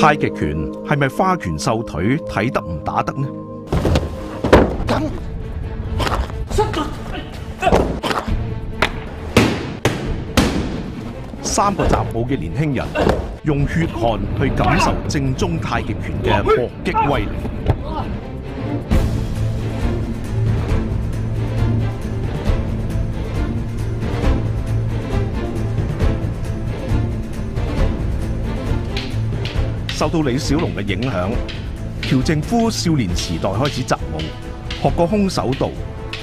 太極拳係咪花拳繡腿睇得唔打得呢？三個習武嘅年輕人用血汗去感受正宗太極拳嘅搏擊威力。受到李小龍嘅影響，喬正夫少年時代開始習武，學過空手道，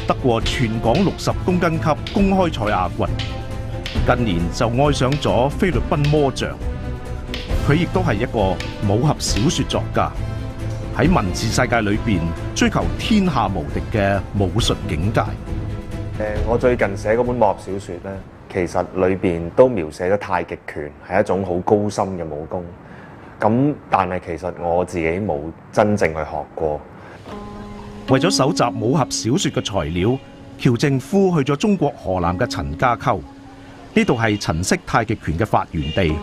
得過全港六十公斤級公開賽亞軍。近年就愛上咗菲律賓魔像，佢亦都係一個武俠小說作家，喺文字世界裏邊追求天下無敵嘅武術境界。誒，我最近寫嗰本武俠小說咧，其實裏邊都描寫咗太極拳係一種好高深嘅武功。咁但係其實我自己冇真正去學過。為咗搜集武俠小說嘅材料，喬正夫去咗中國河南嘅陳家溝。呢度係陳式太極拳嘅發源地，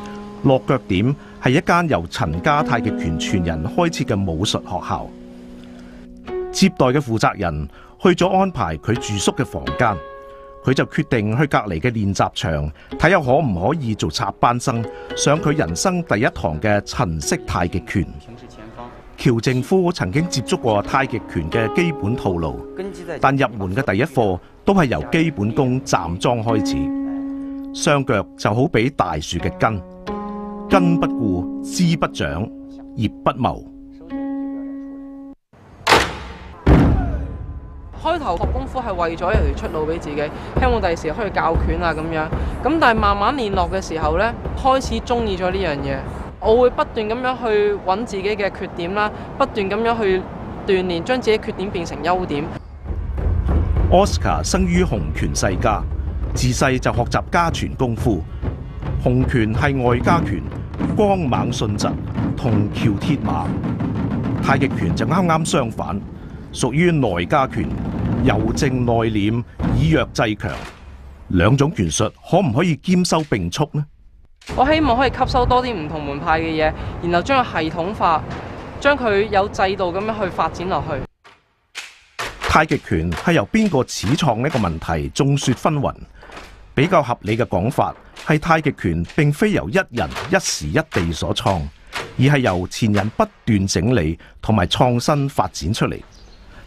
落腳點係一間由陳家太極拳傳人開設嘅武術學校。接待嘅負責人去咗安排佢住宿嘅房間，佢就決定去隔籬嘅練習場睇下可唔可以做插班生，上佢人生第一堂嘅陳式太極拳。喬正夫曾經接觸過太極拳嘅基本套路，但入門嘅第一課都係由基本功站樁開始。雙腳就好比大樹嘅根，根不固，枝不長，葉不茂。開頭學功夫係為咗有條出路俾自己，希望第時可以教拳啊咁樣。咁但係慢慢練落嘅時候呢，開始中意咗呢樣嘢。我會不斷咁樣去揾自己嘅缺點啦，不斷咁樣去鍛煉，將自己缺點變成優點。Oscar 生于洪拳世家。自細就學習家傳功夫，洪拳係外家拳，光猛迅疾，銅橋鐵馬；太極拳就啱啱相反，屬於內家拳，柔靜內斂，以弱制強。兩種拳術可唔可以兼收並蓄呢？我希望可以吸收多啲唔同門派嘅嘢，然後將佢系統化，將佢有制度咁樣去發展落去。太極拳係由邊個始創呢個問題，眾說紛紜。比較合理嘅講法係太極拳並非由一人一時一地所創，而係由前人不斷整理同埋創新發展出嚟。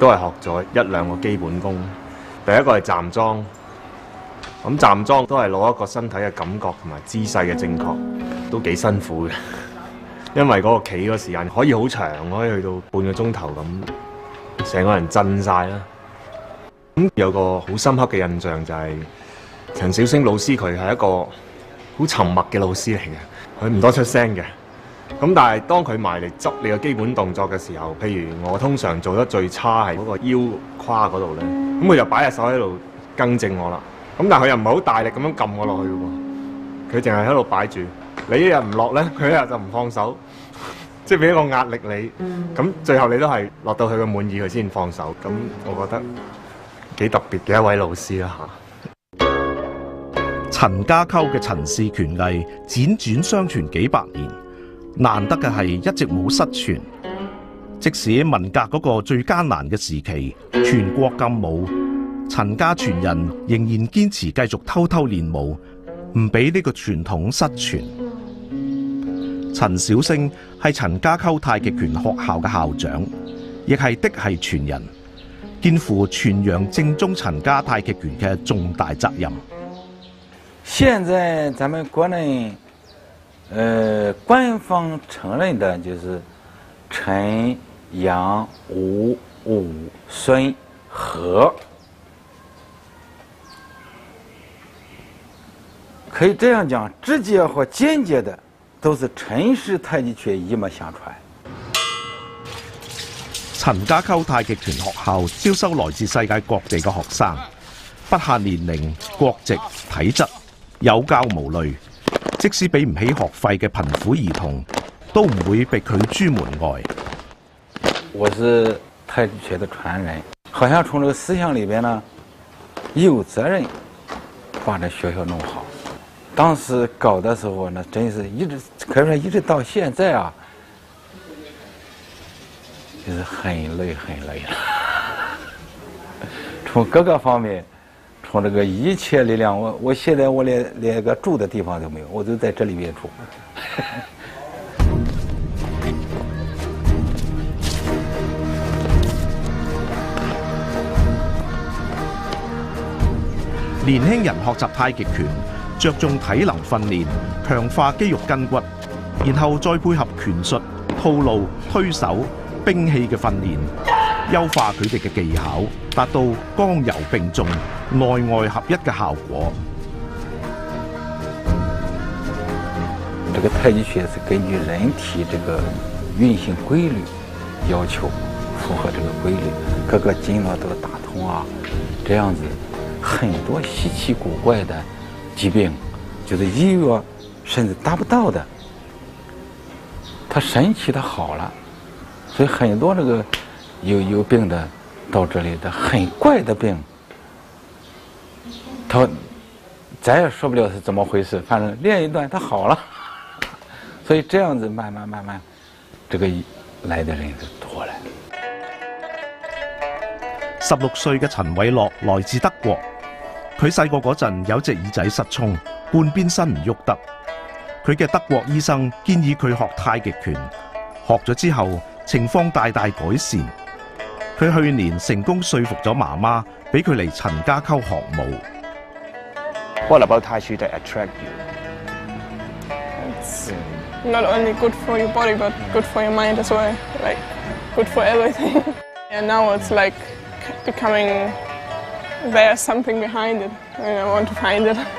都係學咗一兩個基本功。第一個係站樁，咁站樁都係攞一個身體嘅感覺同埋姿勢嘅正確，都幾辛苦嘅。因為嗰個企個時間可以好長，可以去到半個鐘頭咁，成個人震晒啦。咁有個好深刻嘅印象就係陳小星老師，佢係一個好沉默嘅老師嚟嘅，佢唔多出聲嘅。咁但係當佢埋嚟執你嘅基本動作嘅時候，譬如我通常做得最差係嗰個腰胯嗰度咧，咁佢就擺隻手喺度更正我啦。咁但係佢又唔係好大力咁樣撳我落去嘅喎，佢淨係喺度擺住。你一日唔落咧，佢一日就唔放手，即係俾一個壓力你。咁最後你都係落到佢嘅滿意，佢先放手。咁我覺得幾特別嘅一位老師啦嚇。陳家溝嘅陳氏拳藝輾轉相傳幾百年。難得嘅係一直冇失傳，即使文革嗰個最艱難嘅時期，全國禁武，陳家傳人仍然堅持繼續偷偷練武，唔俾呢個傳統失傳。陳小星係陳家溝太極拳學校嘅校長，亦係的係傳人，肩負傳揚正宗陳家太極拳嘅重大責任。現在咱們國內。呃，官方承認的就是陳、楊、吳、武、孫、何，可以這樣講，直接或间接的都是陳氏太極拳一脉相傳。陳家溝太極拳學校招收來自世界各地嘅學生，不限年齡、國籍、體質，有教無類。即使俾唔起学费嘅贫苦儿童，都唔会被拒諸門外。我是太极拳的传人，好像从这个思想里边呢，有责任把这学校弄好。当时搞的时候呢，真是一直可以说一直到现在啊，就是很累很累了。从各个方面，從這個一切力量，我我現在我連連個住的地方都沒有，我就在這裏邊住。年輕人學習太極拳，着重體能訓練，強化肌肉筋骨，然後再配合拳術、套路、推手、兵器嘅訓練，优化佢哋嘅技巧，達到剛柔並重、內外合一嘅效果。這個太極拳是根據人體這個運行規律要求，符合這個規律，各個經絡都打通啊，這樣子很多稀奇古怪的疾病，就是醫藥甚至達不到的，它神奇的好了，所以很多這個有有病的到这里的很怪的病，他咱也说不了是怎么回事，反正练一段他好了。所以这样子慢慢慢慢，这个来的人就多了。十六岁嘅陈伟乐来自德国，佢细个嗰阵有只耳仔失聪，半边身唔喐得。佢嘅德国医生建议佢学太极拳，学咗之后情况大大改善。佢去年成功说服咗妈妈，俾佢嚟陈家沟学武。 What about Tai Chi that attract you? It's not only good for your body, but good for your mind as well. Like, good for everything. and now it's like becoming there's something behind it, and I want to find it.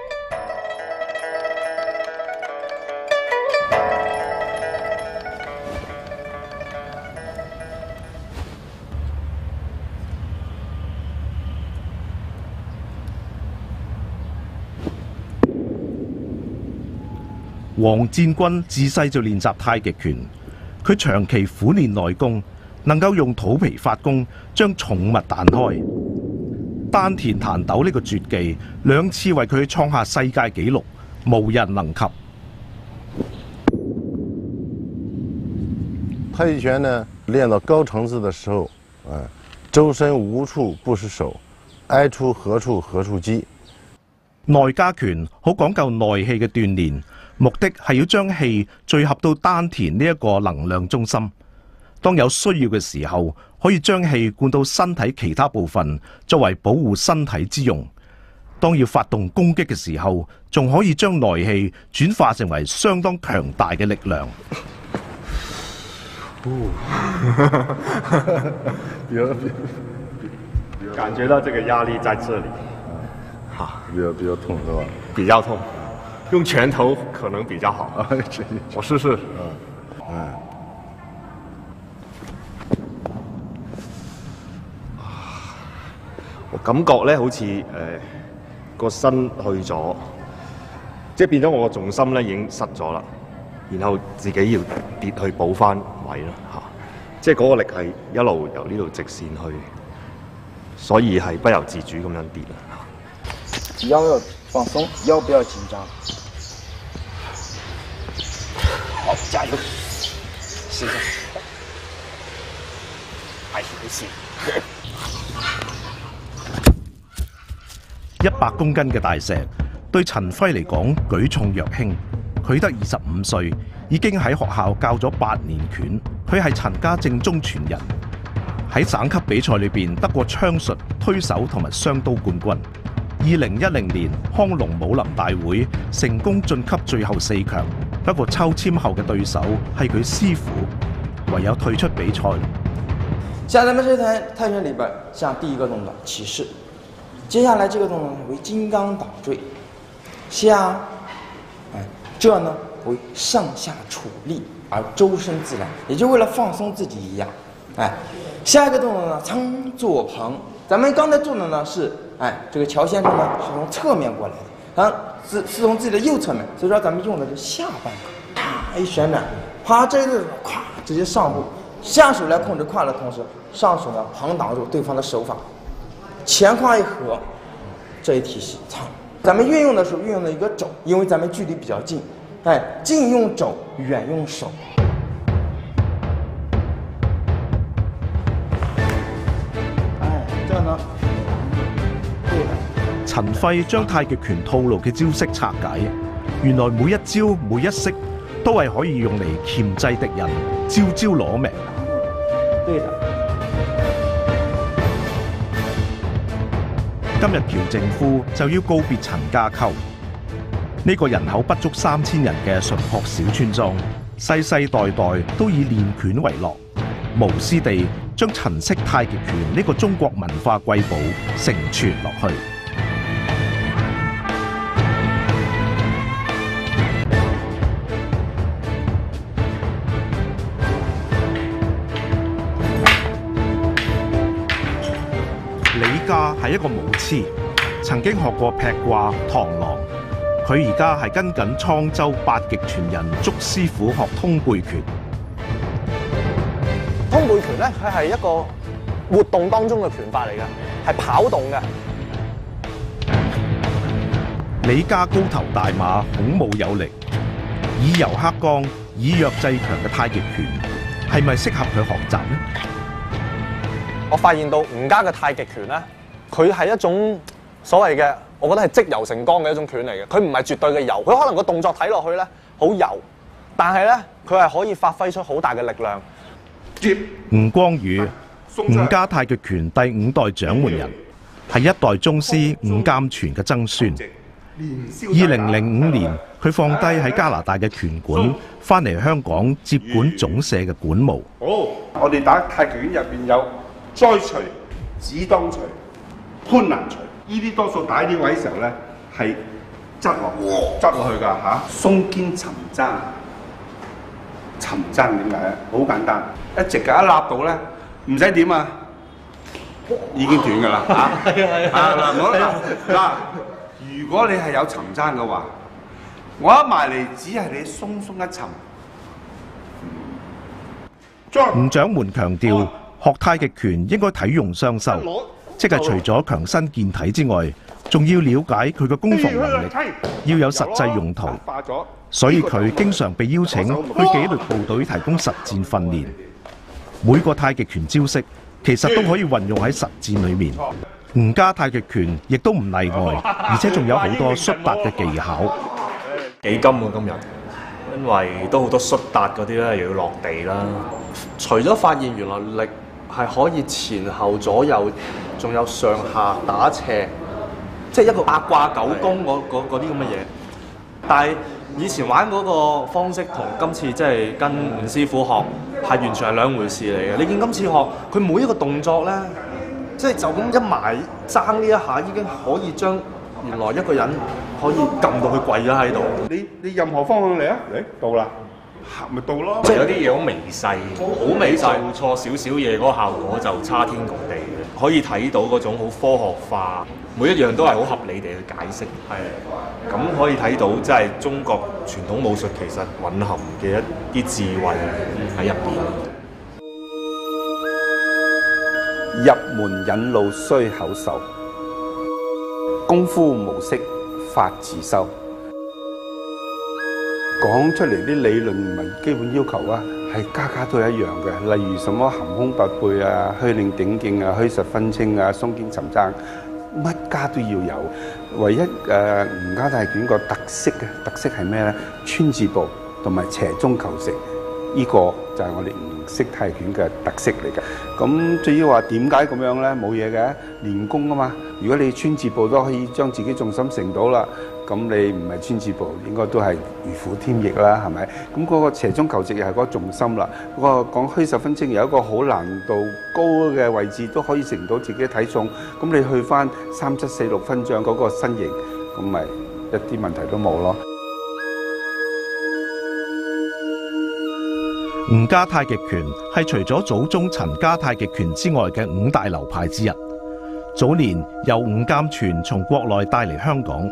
黃戰軍自細就練習太極拳，佢長期苦練內功，能夠用肚皮發功將重物彈開。丹田彈斗呢個絕技，兩次為佢創下世界紀錄，無人能及。太極拳呢，練到高层次的時候，啊，周身無處不是手，挨出何處何處擊。內家拳好講究內氣嘅鍛煉，目的係要將氣聚合到丹田呢一個能量中心。當有需要嘅時候，可以將氣灌到身體其他部分，作為保護身體之用。當要發動攻擊嘅時候，仲可以將內氣轉化成為相當強大嘅力量。感覺到這個壓力在這裡，好，比較比較痛是吧？比較痛，用拳头可能比较好。啊，我试试。嗯，我感覺咧好似誒個身去咗，即係變咗我個重心咧已經失咗啦，然後自己要跌去補翻位啦嚇，即係嗰個力係一路由呢度直線去，所以係不由自主咁樣跌啦。腰要放鬆，腰不要緊張。好，加油！一下。係，沒事。一百公斤嘅大石對陳輝嚟講舉重若輕。佢得二十五歲，已經喺學校教咗八年拳。佢係陳家正宗傳人，喺省級比賽裏邊得過槍術、推手同埋双刀冠軍。二零一零年康龍武林大會成功晉級最後四強，不過抽签后嘅对手系佢师傅，唯有退出比赛。像咱们这台泰拳里边，像第一个动作起势，接下来这个动作为金刚倒坠，下，哎，这呢为上下杵力而周身自然，也就为了放松自己一样，哎，下一个动作呢仓坐棚，咱们刚才做的呢是，哎，这个乔先生呢是从侧面过来的，啊，是是从自己的右侧面，所以说咱们用的是下半髋，啪一旋转，啪这一个咵直接上步。下手来控制胯的同时，上手呢旁挡住对方的手法，前胯一合，这一体系，操！咱们运用的时候运用了一个肘，因为咱们距离比较近，哎，近用肘，远用手。哎，这样呢，陳輝將太極拳套路嘅招式拆解，原來每一招每一式都係可以用嚟钳制敵人，招招攞命。对的。今日朴正夫就要告別陳家溝呢個人口不足三千人嘅淳朴小村莊，世世代代都以練拳為樂，無私地將陳式太極拳呢個中國文化瑰寶承傳落去。係一個武痴，曾經學過劈掛、螳螂。佢而家係跟緊沧州八極傳人祝師傅學通背拳。通背拳咧，佢係一個活動當中嘅拳法嚟嘅，係跑動嘅。李家高頭大馬，孔武有力，以柔克剛、以弱制強嘅太極拳，係咪適合佢學習呢？我發現到吳家嘅太極拳咧，佢係一種所謂嘅，我覺得係積油成剛嘅一種拳嚟嘅。佢唔係絕對嘅油，佢可能個動作睇落去咧好油，但係咧佢係可以發揮出好大嘅力量。吳光宇，吳家泰極拳第五代掌門人，係一代宗師吳鑑全嘅曾孫。二零零五年，佢放低喺加拿大嘅拳館，翻嚟香港接管總社嘅管務。好，我哋打泰極拳入邊有栽捶、指當捶、潘蘭捶，呢啲多數打呢啲位嘅時候咧係側落側落去㗎嚇，鬆肩沉踭。沉踭點解咧？好簡單，一直嘅一立到咧，唔使點啊，已經斷㗎啦 嚇。係啊係啊。嗱，唔好嗱嗱，如果你係有沉踭嘅話，我一埋嚟只係你鬆鬆一沉。吳掌門強調，學太極拳應該體用雙修，即係除咗強身健體之外，仲要了解佢嘅攻防能力，要有實際用途。所以佢經常被邀請去紀律部隊提供實戰訓練。每個太極拳招式其實都可以運用喺實戰裏面。吳家太極拳亦都唔例外，而且仲有好多摔達嘅技巧。幾金喎今日，因為都好多摔達嗰啲咧，又要落地啦。除咗發現原來力係可以前後左右，仲有上下打斜，即係一個八卦九宮嗰嗰嗰啲咁嘅嘢。但係以前玩嗰個方式同今次即係跟吳師傅學係完全係兩回事嚟嘅。你見今次學佢每一個動作咧，即係就咁一埋爭呢一下，已經可以將原來一個人可以撳到佢跪咗喺度。你你任何方向嚟啊？嚟到啦，咪到咯。即係有啲嘢好微細，好微細，做錯少少嘢嗰個效果就差天共地嘅。可以睇到嗰種好科學化，每一樣都係好合理地去解釋。係，咁可以睇到即係中國傳統武術其實隱含嘅一啲智慧喺入邊。入門引路需口授，功夫無式法自修。講出嚟啲理論同埋基本要求啊，係家家都係一樣嘅。例如什麼含胸拔背啊、虛領頂勁啊、虛實分清啊、鬆肩沉踭，乜家都要有。唯一誒吳家泰拳個特色嘅特色係咩咧？穿字步同埋斜中求直，呢、個就係我哋吳式泰拳嘅特色嚟嘅。咁至於話點解咁樣咧？冇嘢嘅，練功啊嘛。如果你穿字步都可以將自己重心成到啦，咁你唔係川字步，應該都係如虎添翼啦，係咪？咁嗰個斜中求直又係嗰個重心啦。嗰個講虛實分清有一個好難度高嘅位置都可以成到自己嘅體重，咁你去翻三七四六分掌嗰個身形，咁咪一啲問題都冇咯。吳家太極拳係除咗祖宗陳家太極拳之外嘅五大流派之一。早年由吳鑑全從國內帶嚟香港，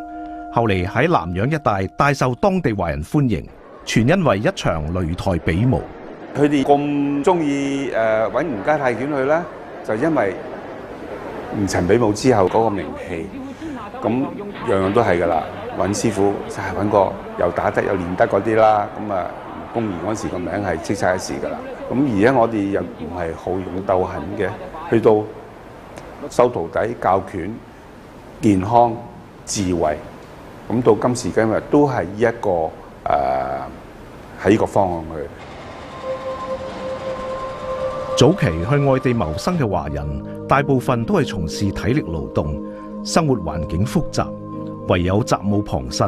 後嚟喺南洋一帶大受當地華人歡迎，全因為一場擂台比武。佢哋咁中意诶揾吳家泰拳去咧，就因為吳陳比武之後嗰個名氣，咁樣樣都係噶啦。揾師傅就係揾個又打得又練得嗰啲啦。咁啊，吳公儀嗰時個名係叱咤一時噶啦。咁而家我哋又唔係好勇鬥狠嘅，去到收徒弟教拳、健康、智慧，咁到今時今日都係依一個誒喺呢個方向去。早期去外地謀生嘅華人，大部分都係從事體力勞動，生活環境複雜，唯有習武傍身。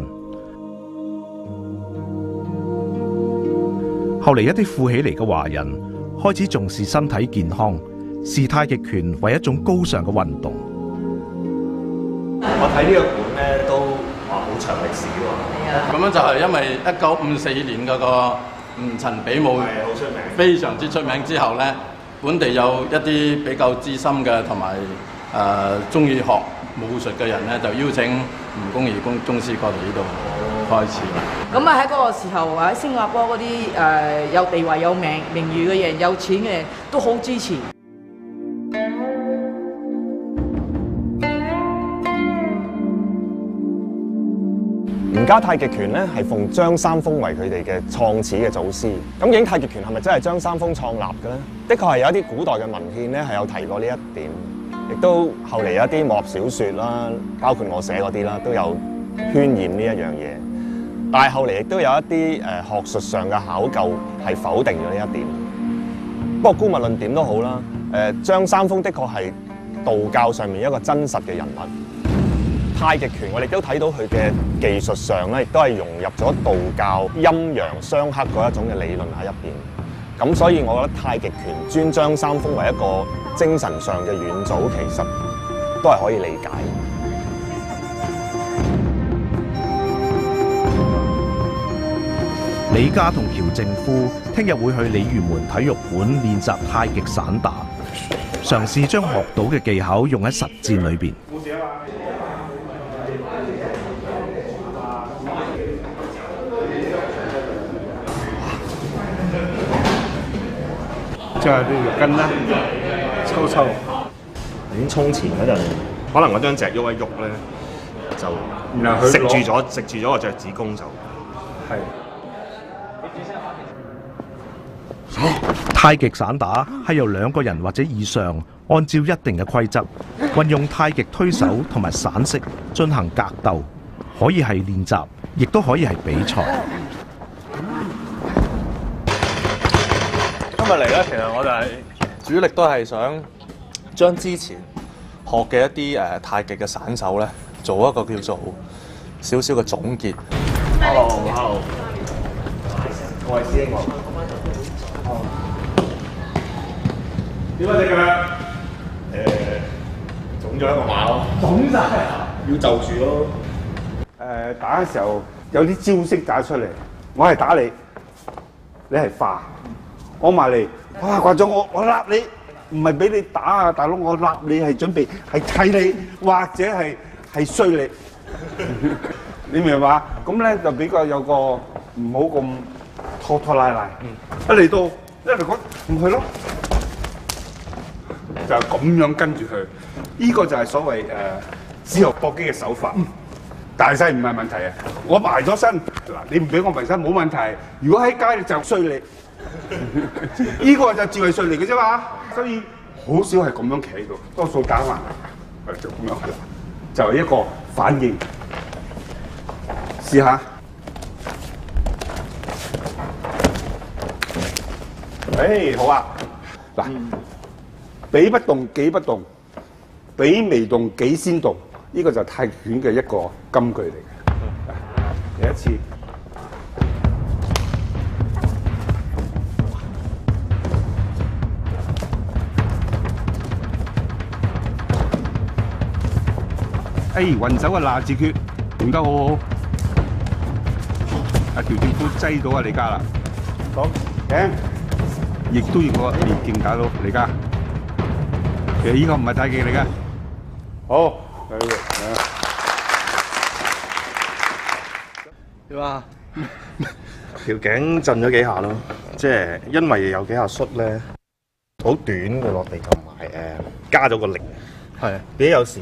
後嚟一啲富起嚟嘅華人開始重視身體健康，視太極拳為一種高尚嘅運動。我睇呢個長歷史喎。咁樣就係因為一九五四年嗰個吳陳比武非常之出名之後咧，本地有一啲比較資深嘅同埋誒中意學武術嘅人咧，就邀請吳公儀公宗師過嚟呢度開始。咁啊喺嗰個時候喺新加坡嗰啲誒有地位有名名譽嘅人、有錢嘅人都好支持。家太極拳咧係奉張三豐為佢哋嘅創始嘅祖師。咁影太極拳係咪真係張三豐創立嘅咧？的確係有一啲古代嘅文獻咧係有提過呢一點，亦都後嚟有一啲武俠小説啦，包括我寫嗰啲啦，都有渲染呢一樣嘢。但係後嚟亦都有一啲誒、呃、學術上嘅考究係否定咗呢一點。不過姑勿論點都好啦，誒、呃、張三豐的確係道教上面一個真實嘅人物。太極拳我哋都睇到佢嘅技術上咧，亦都係融入咗道教陰陽相克嗰一種嘅理論喺入邊。咁所以，我覺得太極拳尊張三豐為一個精神上嘅遠祖，其實都係可以理解。李家同喬正夫聽日會去鯉魚門體育館練習太極散打，嘗試將學到嘅技巧用喺實戰裏邊。即係啲肉筋啦，抽抽。咁衝前嗰陣，可能我張隻喐一喐咧，就然後佢食住咗食住咗個腳趾公就係。太極散打係由兩個人或者以上按照一定嘅規則，運用太極推手同埋散式進行格鬥，可以係練習，亦都可以係比賽。日嚟咧，其實我就係主力都係想將之前學嘅一啲誒太極嘅散手咧，做一個叫做少少嘅總結。Hello，Hello，各位師兄我。點解隻腳？誒，腫咗一個馬咯。腫晒啊！要就住咯。誒打嘅時候有啲招式打出嚟，我係打你，你係化，我埋嚟，哇掛咗我我揦你，唔係俾你打啊大佬，我揦你係準備係砌你，或者係係衰你，你明嘛？咁咧就比較有個唔好咁拖拖拉拉，一嚟到一嚟講唔去咯，就咁樣跟住佢，呢、個就係所謂誒自由搏擊嘅手法。大細唔係問題啊！我埋咗身，嗱你唔俾我埋身冇問題。如果喺街就衰你，呢個就智慧術嚟嘅啫嘛。所以好少係咁樣企喺度，多數打橫係就咁樣㗎啦。就係一個反應。試下。誒，好啊！嗱，比不動，己不動；比未動，己先動。呢、個就係泰拳嘅一個金句嚟嘅。第一次。誒，雲手嘅拿字訣用得好好。阿條政府擠到啊李家啦，好頸，亦都要個連勁打到李家。其實呢個唔係太極嚟嘅。好，嚟點啊？條頸震咗幾下咯，即係因為有幾下摔咧，好短嘅落地同埋誒加咗個力，係你有時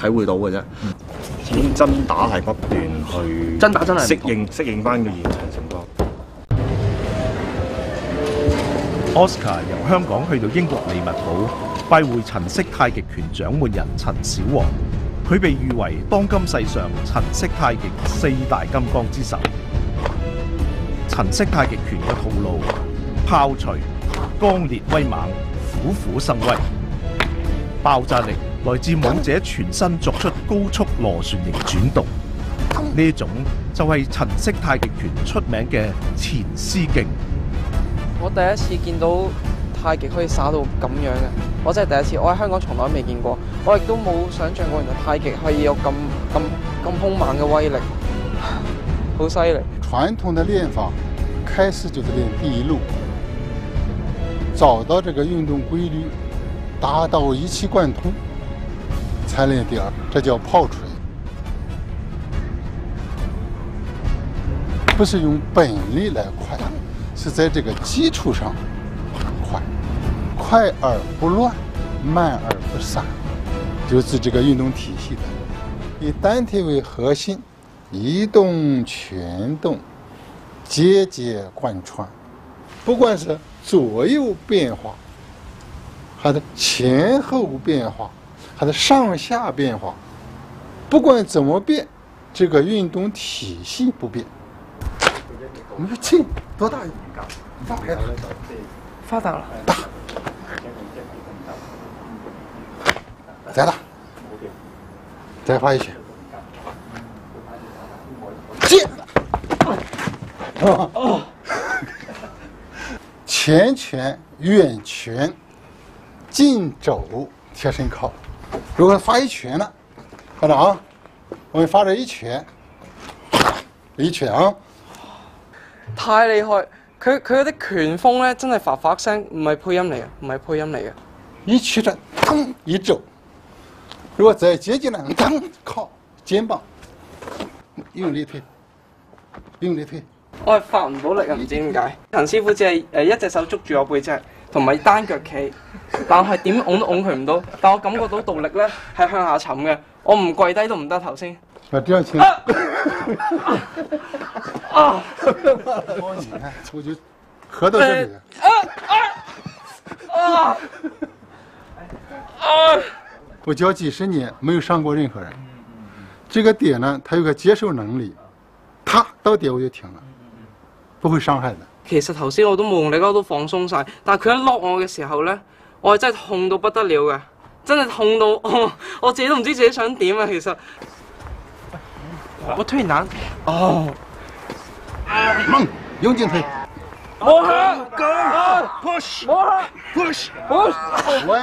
體會到嘅啫。點真打係不斷去真打真適應適應翻個現場情況。Oscar 由香港去到英國利物浦拜會陳式太極拳掌門人陳小王，佢被譽為當今世上陳式太極四大金剛之首。陳式太極拳嘅套路炮捶、剛烈威猛、虎虎生威，爆炸力來自武者全身作出高速螺旋形轉動，呢一種就係陳式太極拳出名嘅前絲勁。我第一次見到太極可以耍到咁樣嘅，我真係第一次。我喺香港從來未見過，我亦都冇想象過原來太極可以有咁咁咁兇猛嘅威力，好犀利。傳統的練法開始就是練第一路，找到這個運動規律，達到一氣貫通，才練第二，这叫炮捶。不是用本力来快，是在这个基础上快，快而不乱，慢而不散，就是这个运动体系的。以单体为核心，一动全动，节节贯穿。不管是左右变化，还是前后变化，還是上下变化，不管怎么变，这个运动体系不变。我們氣多大一點？發牌了，发达了，大，再大，再发一拳，接，哦，前拳、远拳、近肘、贴身靠。如果发一拳呢，看着啊，我們發這一拳，一拳啊。太厲害！佢佢嗰啲拳風咧，真係發發聲，唔係配音嚟嘅，唔係配音嚟嘅。一曲着，噔一肘。如果再接近呢，噔靠肩膀，用力推，用力推。我係發唔到力啊，唔知點解。陳師傅只係誒一只手捉住我背脊，同埋單腳企，但係點拱都拱佢唔到。但我感覺到動力咧係向下沉嘅，我唔跪低都唔得頭先。啊，這樣請。啊！你 看，我就合到這裏。啊啊啊！啊！我教幾十年，沒有傷過任何人。這個點呢，它有個接受能力，啪到點我就停了，不會傷害的。其實頭先我都冇用力，我都放鬆晒。但係佢一落我嘅時候呢，我係真係痛到不得了嘅，真係痛到我 我自己都唔知自己想點啊！其實我推難哦。猛，用勁推。摸下，go push，摸下，push push，喂。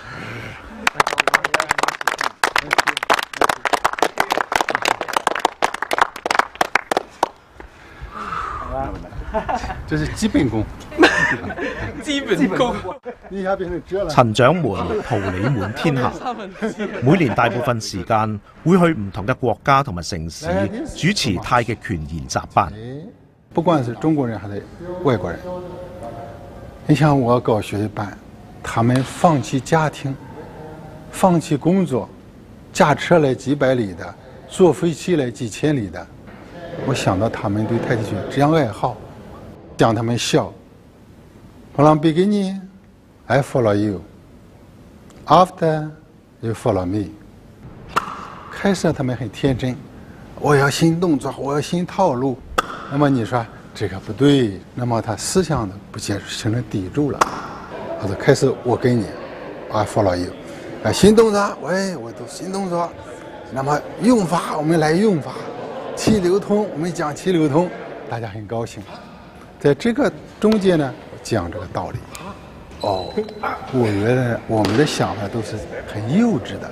這是基本功。基本功。一下变成这了。陳掌門桃李满天下，每年大部分时间会去唔同嘅国家同埋城市主持太極拳研習班。不管是中国人还是外国人，你像我搞学习班，他们放弃家庭，放弃工作，驾车来几百里的，坐飞机来几千里的，我想到他们对太極拳這樣愛好，向他们笑。From beginning, I follow you. After, you follow me. 开始他们很天真，我要新动作，我要新套路。那么你说这个不对，那么他思想的不接受，形成抵觸了。他说开始我跟你，I follow you。啊，新动作，喂，我都新动作。那么用法，我们来用法。气流通，我们讲气流通，大家很高兴。在这个中间呢，讲这个道理。哦，我觉得我们的想法都是很幼稚的。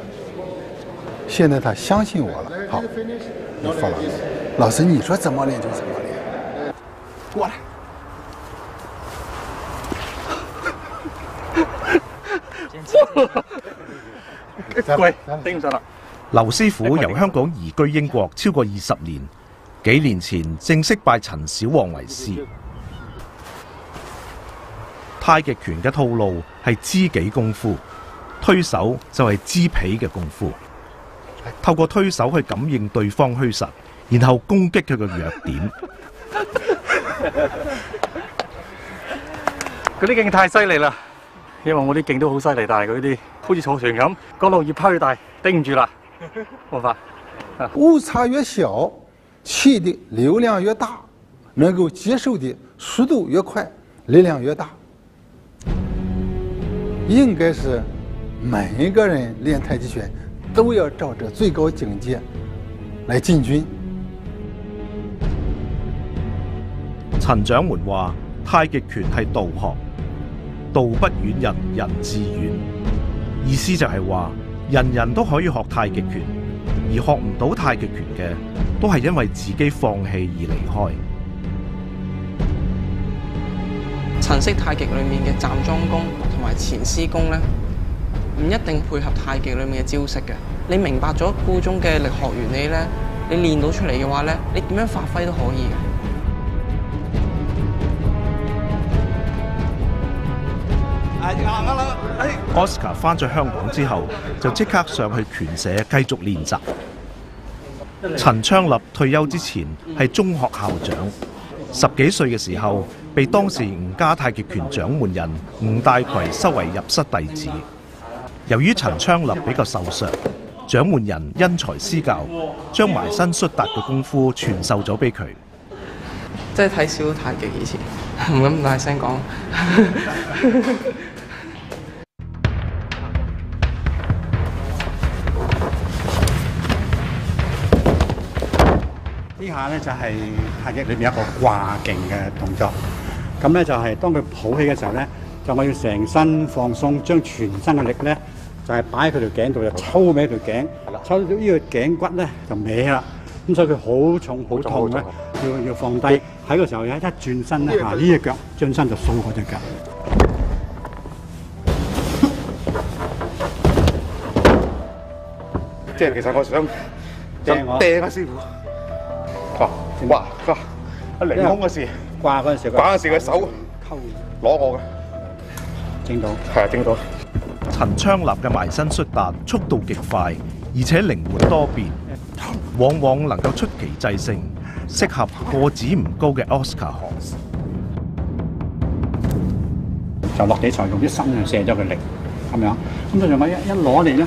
现在他相信我了，好，你 follow。老师，你说怎么练就怎麼練。過來。跪，頂唔順啦。劉師傅由香港移居英國超過二十年，幾年前正式拜陳小旺為師。太極拳嘅套路係知己功夫，推手就係知彼嘅功夫。透過推手去感應對方虛實，然後攻擊佢嘅弱點。嗰啲勁太犀利啦！因為我啲勁都好犀利，但係佢啲好似坐船咁，角度越拋越大，頂唔住啦，冇法。誤差越小，氣的流量越大，能夠接受的速度越快，力量越大。應該是每一个人练太极拳都要照着最高境界来进军。陳掌門話：太極拳係道學，道不遠人，人自遠。意思就係話，人人都可以學太極拳，而學唔到太極拳嘅，都係因為自己放棄而離開。陳式太極裏面嘅站樁功同埋前師功呢，唔一定配合太極裏面嘅招式嘅。你明白咗箇中嘅力学原理呢，你練到出嚟嘅話呢，你點樣發揮都可以嘅。Oscar 翻咗香港之後，就即刻上去拳社繼續練習。陳昌立退休之前係中學校長，十幾歲嘅時候被當時吳家太極拳掌門人吳大奎收為入室弟子。由於陳昌立比較瘦削，掌門人因材施教，將埋身摔達嘅功夫傳授咗俾佢。即係睇少太極以前，唔敢咁大聲講。呢下咧就係太極裏面一個掛勁嘅動作。咁咧就係當佢抱起嘅時候咧，就我要成身放鬆，將全身嘅力咧就係擺喺佢條頸度，就抽歪條頸，抽到呢個頸骨咧就歪啦。咁所以佢好重好痛咧，要要放低。喺個時候一一轉身咧，啊呢只腳轉身就掃嗰隻腳。即係其實我想掟我掟啊師傅。哇哇哇！一凌空嘅事，掛嗰陣時，掛嗰陣時嘅手攞我嘅，整到係啊整到。陳昌立嘅埋身摔達速度極快，而且靈活多變，往往能夠出奇制勝，適合個子唔高嘅 Oscar 學。就落地才用啲身去射咗佢力，咁樣。咁就用我一一攞嚟咧，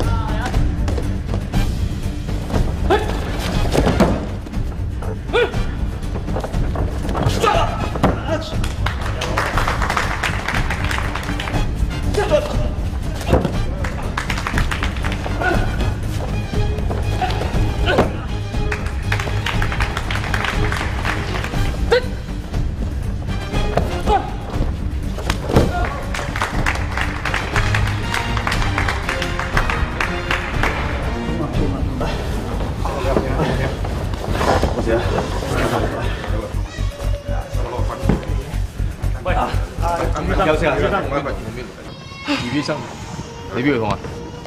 你邊度痛啊？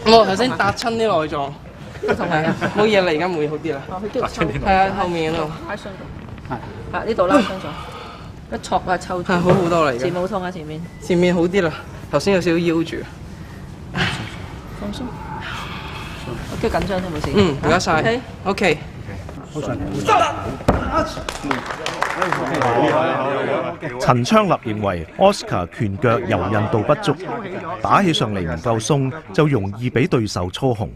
我頭先搭親啲內臟，痛係啊，冇嘢啦，而家冇嘢好啲啦。係啊，後面嗰度。喺傷度。啊，呢度啦，傷咗。一戳啊，抽住。係好好多啦，而家前冇痛啊，前面。前面好啲啦，頭先有少少腰住。放鬆。我叫緊張都冇事。嗯，唔該晒 OK。OK。好順陈昌立认为 Oscar 拳脚柔韧度不足，打起上嚟唔够松，就容易俾对手操控。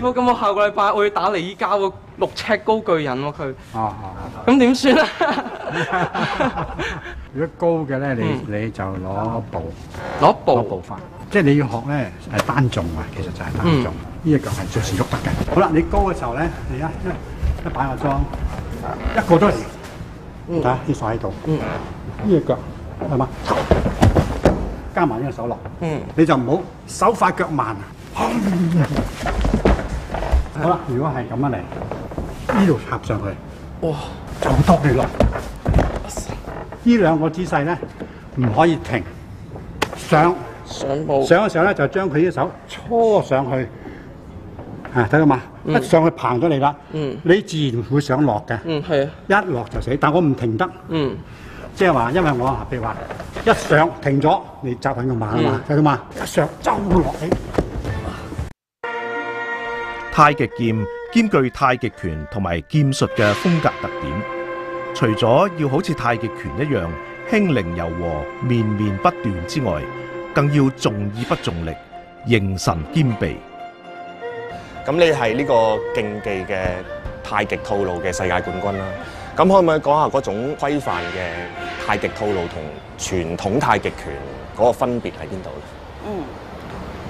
師傅，咁我下個禮拜我要打李家喎，六尺高巨人喎佢。哦咁點算啊？如果高嘅咧，你你就攞步，攞步法，即係你要學咧係單重啊，其實就係單重。呢一腳係隨時喐得嘅。好啦，你高嘅時候咧，你一一一擺個裝，一個都係，睇下啲手喺度，呢隻腳係嘛，加埋呢個手落，你就唔好手快腳慢。好啦，如果係咁樣嚟，呢度插上去，哇，就多你落。呢兩個姿勢咧唔可以停，上。上步上嘅時候咧就將佢啲手搓上去，啊睇到嘛？嗯。一上去棚咗你啦，嗯。你自然會想落嘅，嗯係啊，一落就死，但我唔停得，嗯，即係話因為我譬如話一上停咗，你扎緊個馬啊嘛，睇到嘛？一上周落起。太極劍兼具太極拳同埋劍術嘅風格特點，除咗要好似太極拳一樣輕靈柔和、綿綿不斷之外，更要重意不重力，形神兼備。咁你係呢個競技嘅太極套路嘅世界冠軍啦。咁可唔可以講下嗰種規範嘅太極套路同傳統太極拳嗰個分別喺邊度咧？嗯，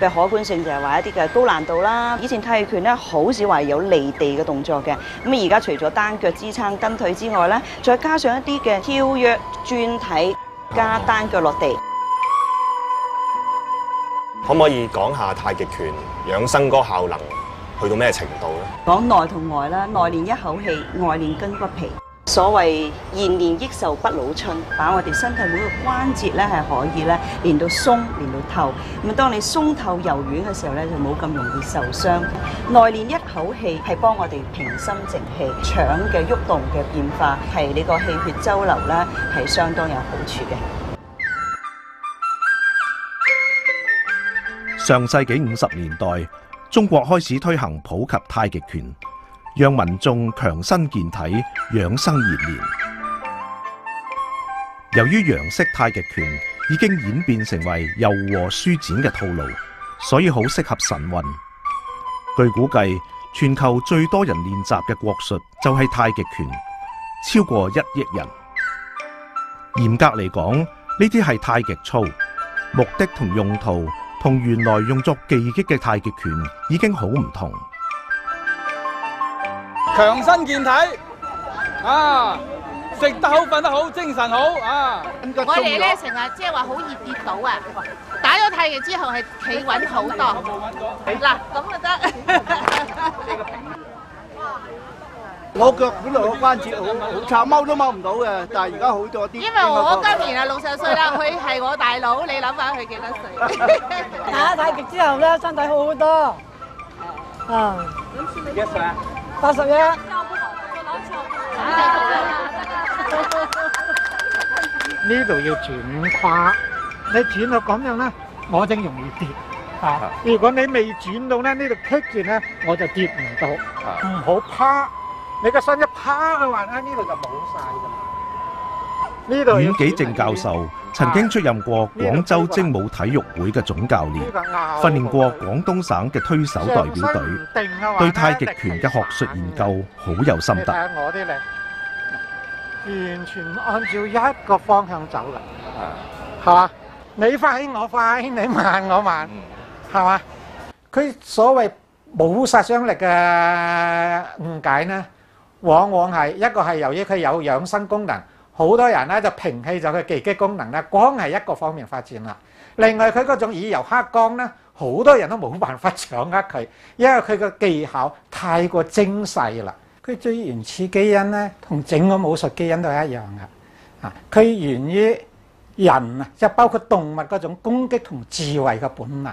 譬如可觀性就係話一啲嘅高難度啦。以前太極拳咧好少話有離地嘅動作嘅，咁而家除咗單腳支撐蹬腿之外咧，再加上一啲嘅跳躍、轉體加單腳落地。可唔可以講下太極拳養生嗰個效能去到咩程度咧？講內同外啦，內練一口氣，外練筋骨皮。所謂延年益壽不老春，把我哋身體每個關節咧係可以咧練到鬆，練到透。咁啊，當你鬆透柔軟嘅時候咧，就冇咁容易受傷。內練一口氣係幫我哋平心靜氣，腸嘅喐動嘅變化係你個氣血周流咧係相當有好處嘅。上世紀五十年代，中國開始推行普及太極拳，讓民眾強身健體、養生延年。由於楊式太極拳已經演變成為柔和舒展嘅套路，所以好適合神運。據估計，全球最多人練習嘅國術就係太極拳，超過一億人。嚴格嚟講，呢啲係太極操，目的同用途同原來用作技擊嘅太極拳已經好唔同。強身健體啊！食得好，瞓得好，精神好啊！我哋咧成日即係話好易跌倒啊！打咗太極之後係企穩好多。嗱咁就得。我腳本來個關節好好差，踎都踎唔到嘅，但係而家好咗啲。因為我今年啊六十歲啦，佢係我大佬，你諗下佢幾多歲？打太極之後咧，身體好好多。啊，幾歲啊？八十一。呢度要轉胯，你轉到咁樣咧，我正容易跌。啊，如果你未轉到咧，呢度棘住咧，我就跌唔到。唔好趴，你個身一趴嘅話咧，呢度就冇晒㗎啦。呢度要阮紀正教授曾經出任過廣州精武體育會嘅總教練，訓練過廣東省嘅推手代表隊，對太極拳嘅學術研究好有心得。我啲咧，完全按照一個方向走嘅，係嘛？你快我快，你慢我慢，係嘛？佢所謂冇殺傷力嘅誤解呢，往往係一個係由於佢有養生功能，好多人咧就摒棄咗佢技擊功能咧，光係一個方面發展啦。另外佢嗰種以柔克剛咧，好多人都冇辦法掌握佢，因為佢個技巧太過精細啦。佢最原始基因咧，同整個武術基因都係一樣嘅。啊，佢源於人啊，即包括動物嗰種攻擊同智慧嘅本能。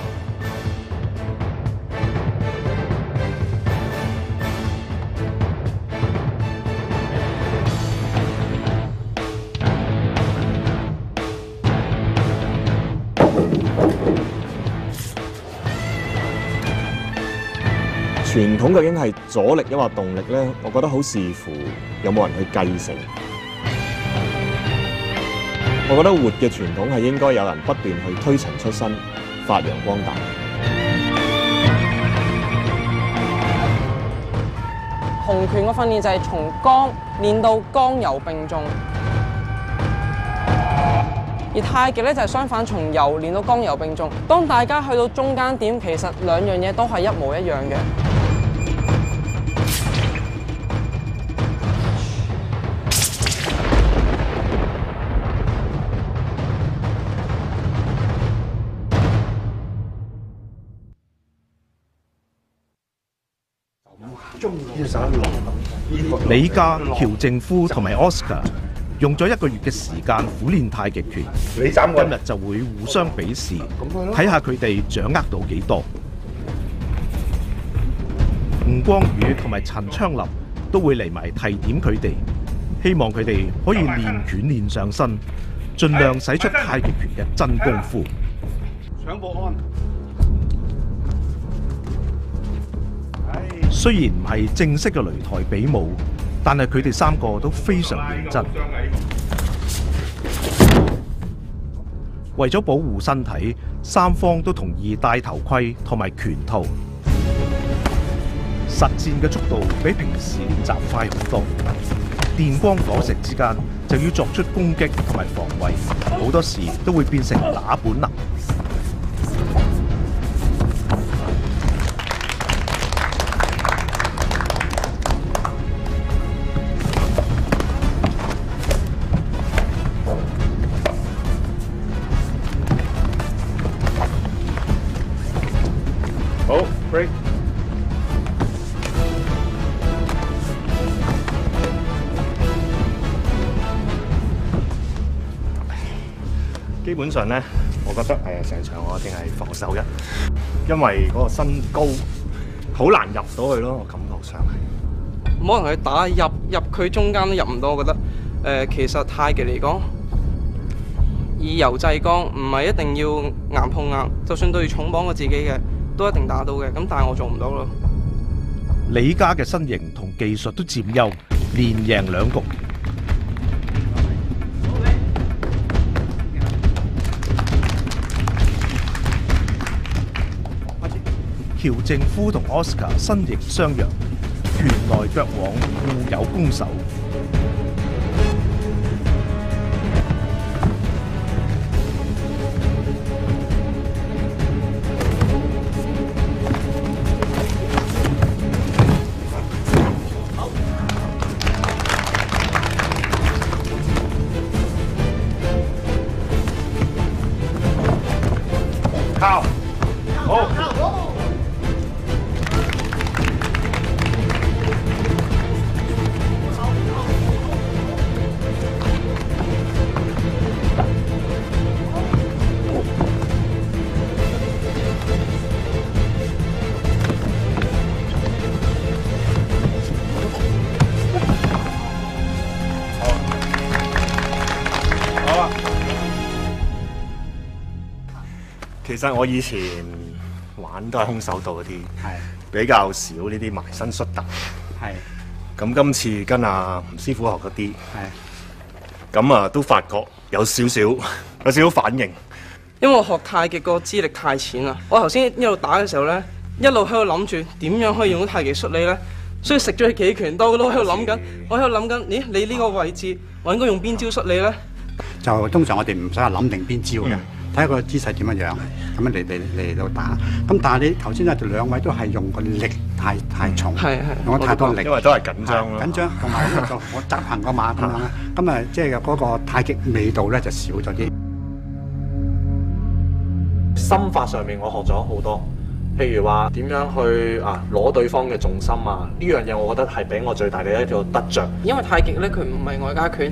統究竟係阻力抑或動力咧？我覺得好視乎有冇人去繼承。我覺得活嘅傳統係應該有人不斷去推陳出新、發揚光大。洪拳嘅訓練就係從剛練到剛柔並重，而太極咧就係相反，從柔練到剛柔並重。當大家去到中間點，其實兩樣嘢都係一模一樣嘅。李家、喬正夫同埋 Oscar 用咗一個月嘅時間苦練太極拳，今日就會互相比試，睇下佢哋掌握到幾多。吳光宇同埋陳昌林都會嚟埋提點佢哋，希望佢哋可以練拳練上身，盡量使出太極拳嘅真功夫。搶保安。雖然唔係正式嘅擂台比武，但係佢哋三個都非常認真。為咗保護身體，三方都同意戴頭盔同埋拳套。實戰嘅速度比平時練習快好多，電光火石之間就要作出攻擊同埋防衛，好多時都會變成打本能。上咧，我覺得誒成場我一定係防守一，因為嗰個身高好難入到去咯，我感覺上係。唔可能佢打入入佢中間都入唔到，我覺得誒、呃、其實太極嚟講，以柔制剛，唔係一定要硬碰硬，就算對重磅過自己嘅，都一定打到嘅。咁但係我做唔到咯。李家嘅身形同技術都佔優，連贏兩局。乔正夫同 Oscar 身形相若，拳来脚往，互有攻守。實我以前玩都係空手道嗰啲，比較少呢啲埋身摔突。係。咁今次跟阿吳師傅學嗰啲，咁啊都發覺有少少 有少少反應。因為我學太極個資歷太淺啦，我頭先一路打嘅時候咧，一路喺度諗住點樣可以用到太極摔你咧？所以食咗佢幾拳刀都喺度諗緊，我喺度諗緊，咦？你呢個位置我應該用邊招摔你咧？就通常我哋唔使話諗定邊招嘅，睇下個姿勢點樣樣，咁樣嚟嚟嚟到打。咁但係你頭先咧就兩位都係用個力太太重，係係用咗太多力，因為都係緊張啦緊張同埋咧就我執行個馬咁樣啦，咁啊即係嗰個太極味道咧就少咗啲。心法上面我學咗好多，譬如話點樣去啊攞對方嘅重心啊，呢樣嘢我覺得係俾我最大嘅一個得着。因為太極咧，佢唔係外家拳，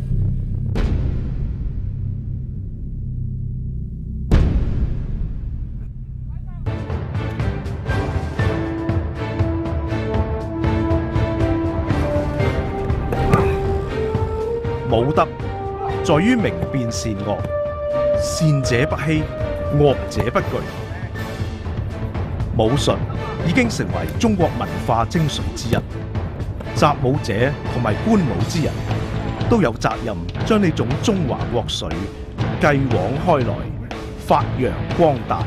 在于明辨善恶，善者不欺，恶者不惧。武术已经成为中国文化精髓之一，习武者同埋观武之人都有责任将呢种中华国粹继往开来，发扬光大。